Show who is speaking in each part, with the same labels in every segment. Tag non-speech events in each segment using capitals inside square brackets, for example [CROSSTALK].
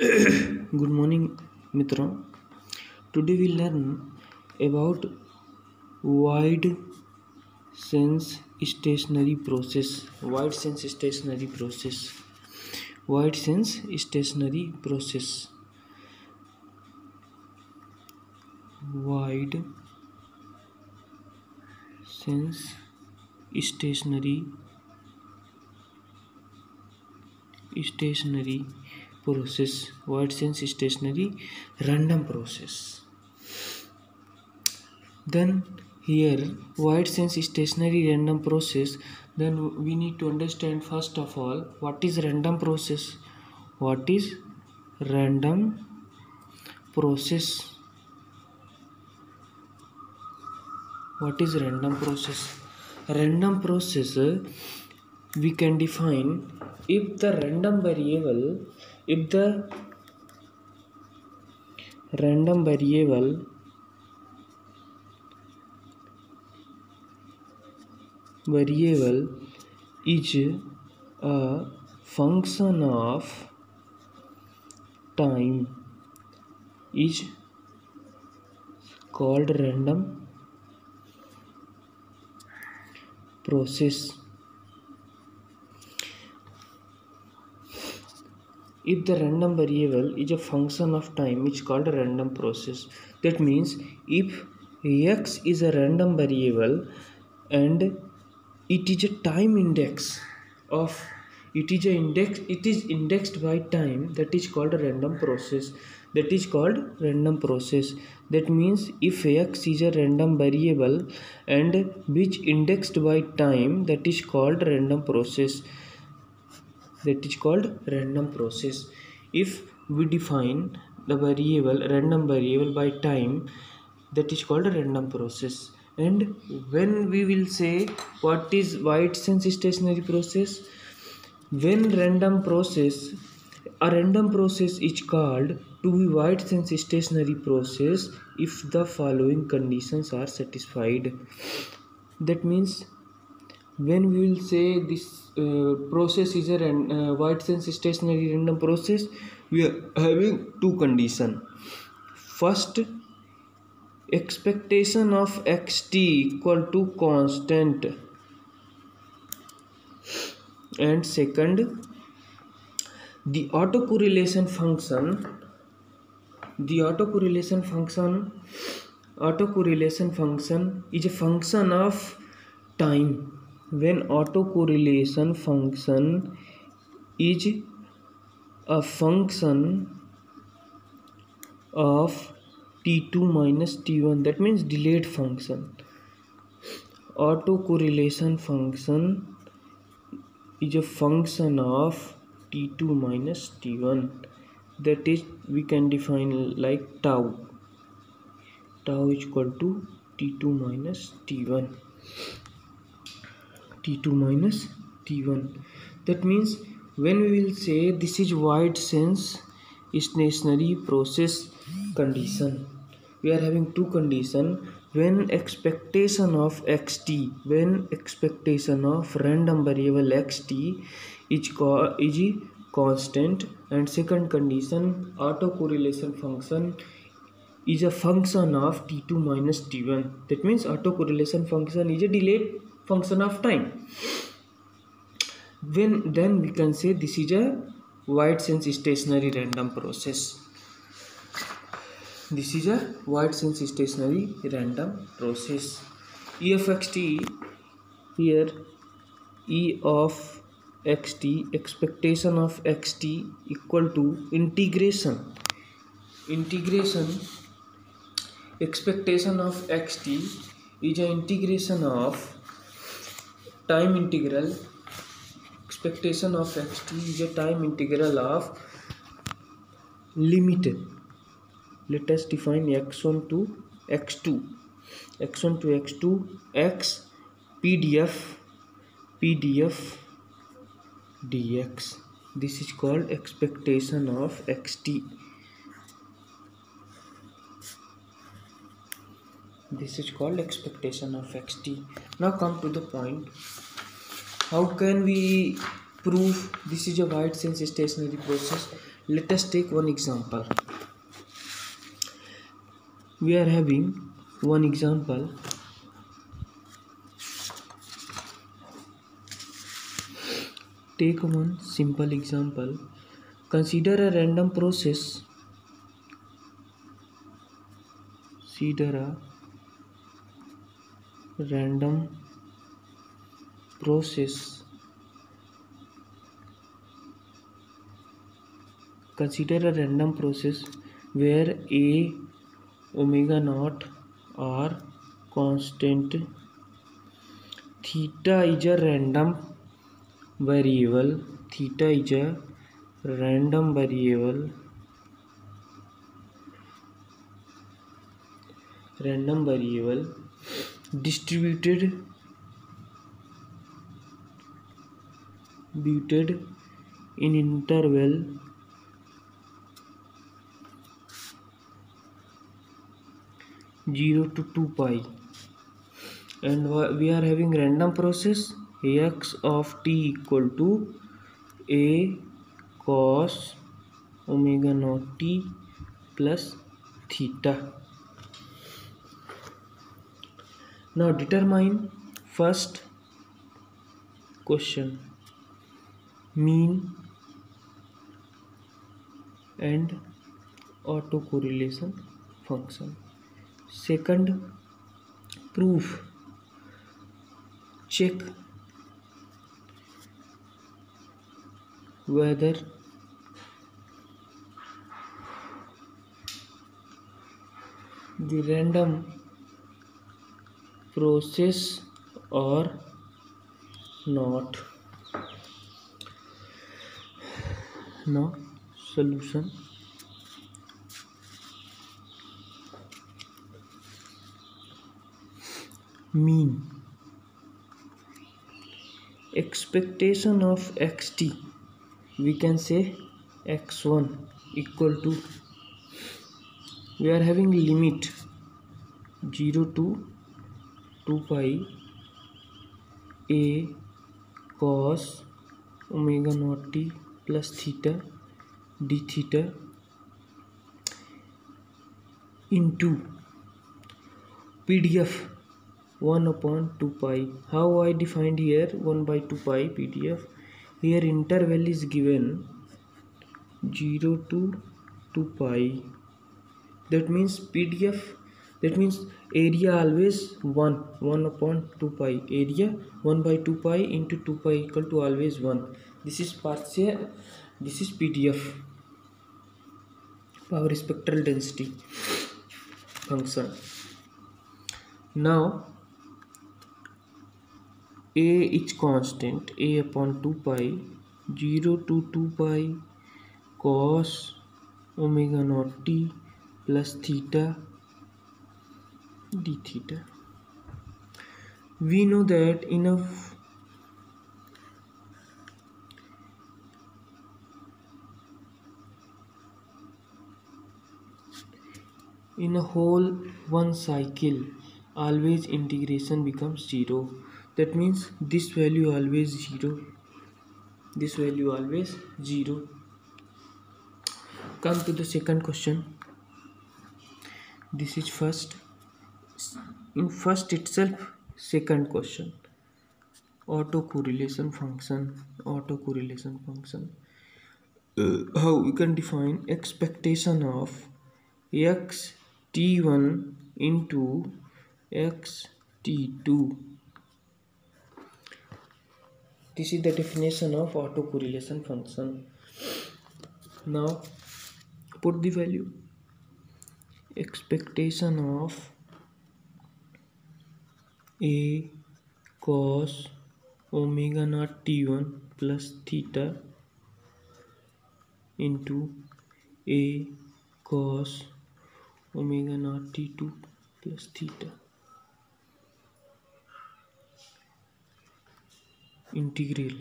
Speaker 1: [COUGHS] good morning mitro today we learn about wide sense stationary process wide sense stationary process wide sense stationary process wide sense stationary stationary process void sense stationary random process then here void sense stationary random process then we need to understand first of all what is random process what is random process what is random process random process we can define if the random variable if the random variable variable is a function of time is called random process If the random variable is a function of time, it's called a random process. That means if x is a random variable and it is a time index of it is a index it is indexed by time that is called a random process that is called random process that means if x is a random variable and which indexed by time that is called random process that is called random process if we define the variable random variable by time that is called a random process and when we will say what is white sense stationary process when random process a random process is called to be white sense stationary process if the following conditions are satisfied that means when we will say this uh, process is a uh, white sense stationary random process we are having two condition first expectation of xt equal to constant and second the autocorrelation function the autocorrelation function autocorrelation function is a function of time when autocorrelation function is a function of t2 minus t1 that means delayed function autocorrelation function is a function of t2 minus t1 that is we can define like tau tau is equal to t2 minus t1 t2 minus t1 that means when we will say this is void sense stationary process condition we are having two condition when expectation of xt when expectation of random variable xt is co is constant and second condition autocorrelation function is a function of t2 minus t1 that means autocorrelation function is a delayed function of time when then we can say this is a white sense stationary random process this is a white sense stationary random process e of x t here e of x t expectation of x t equal to integration integration expectation of x t is a integration of time integral expectation of X T is a time integral of limited let us define x1 to x2 x1 to x2 x pdf pdf dx this is called expectation of xt this is called expectation of xt now come to the point how can we prove this is a white sense stationary process let us take one example we are having one example take one simple example consider a random process consider a random process. Consider a random process where A, omega naught are constant, theta is a random variable, distributed buted in interval (0 to 2 pi), and we are having random process x of t equal to a cos omega naught t plus theta. Now determine first question, mean and autocorrelation function. Second, proof. Check whether the random process or not now solution mean expectation of xt we can say x1 equal to we are having limit 0 to 2 pi a cos omega naught t plus theta d theta into pdf 1/2 pi. How I defined here 1/2 pi pdf. Here interval is given 0 to 2 pi. That means pdf that means area always 1 upon 2 pi. Area 1 by 2 pi into 2 pi equal to always 1. This is partial, this is PDF, power spectral density function. Now a is constant, a upon 2 pi 0 to 2 pi cos omega naught t plus theta d theta we know that in a in a whole one cycle always integration becomes zero that means this value always zero this value always zero come to the second question this is first in first itself second question autocorrelation function autocorrelation function uh, how we can define expectation of x t1 into x t2 this is the definition of autocorrelation function now put the value expectation of a cos omega naught t one plus theta into a cos omega naught t two plus theta integral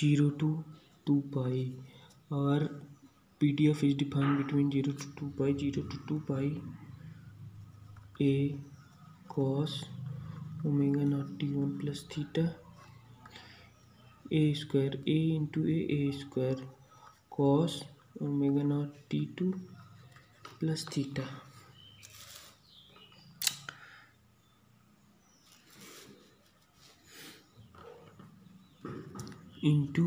Speaker 1: zero to two pi और P D F is defined between zero to two pi zero to two pi a cos omega naught t one plus theta a square a into a a square cos omega naught t two plus theta into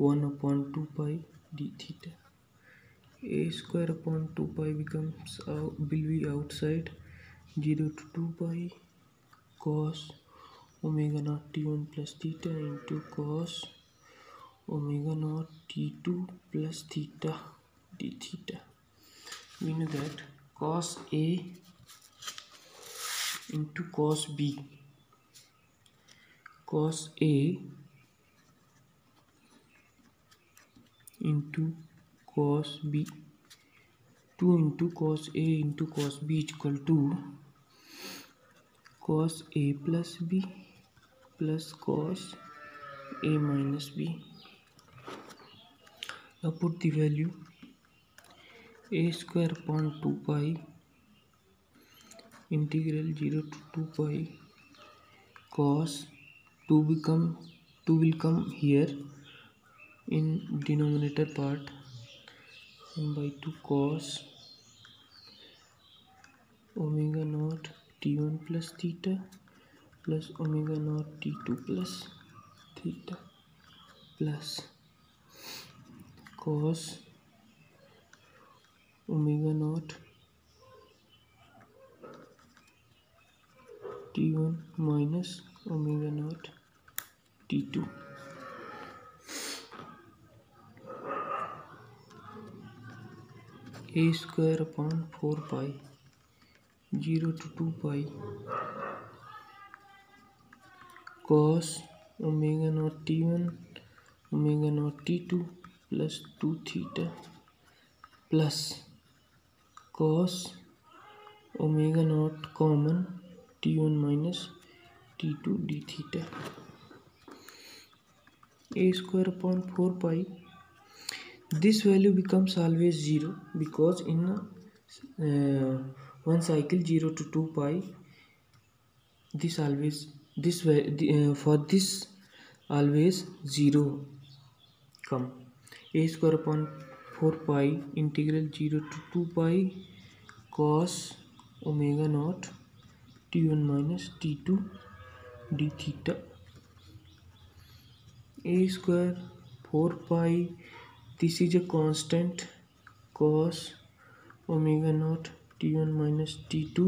Speaker 1: one upon two pi d theta A square upon two pi becomes out, B outside zero to two 2 cos omega naught t1 plus theta into cos omega naught t2 plus theta d theta we know that cos a into cos b cos a into cos b 2 into cos a into cos b is equal to cos a plus b plus cos a minus b. Now put the value a square upon 2 pi integral 0 to 2 pi cos 2 will come here in denominator part, and by 2 cos omega naught T one plus theta plus omega naught T two plus theta plus cos omega naught T one minus omega naught T two A square upon four pi 0 to 2 pi cos omega naught t1 omega naught t2 plus 2 theta plus cos omega naught common t1 minus t2 d theta a square upon 4 pi. This value becomes always 0 because in a uh, one cycle 0 to 2 pi this always this uh, for this always 0 come a square upon 4 pi integral 0 to 2 pi cos omega naught t1 minus t2 d theta a square 4 pi this is a constant cos omega naught t1 minus t2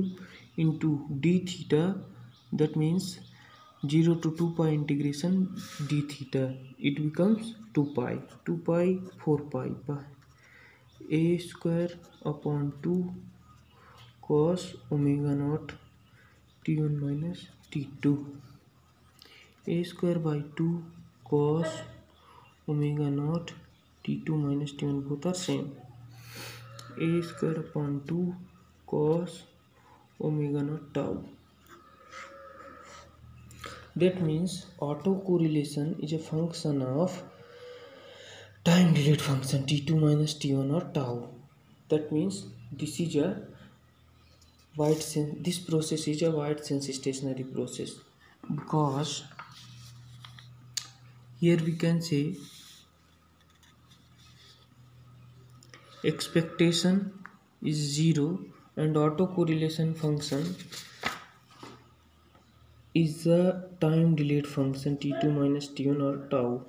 Speaker 1: into d theta, that means 0 to 2 pi integration d theta, it becomes 2 pi 4 pi a square upon 2 cos omega naught t1 minus t2, a square by 2 cos omega naught t2 minus t1, both are same, a square upon 2 cos omega naught tau that means autocorrelation is a function of time delayed function t2 minus t1 or tau that means this is a white this process is a white sense stationary process because here we can say expectation is zero and autocorrelation function is a time delayed function t2 minus t1 or tau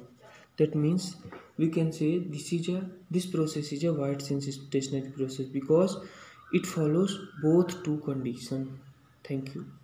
Speaker 1: that means we can say this is a this process is a white sense stationary process because it follows both two condition thank you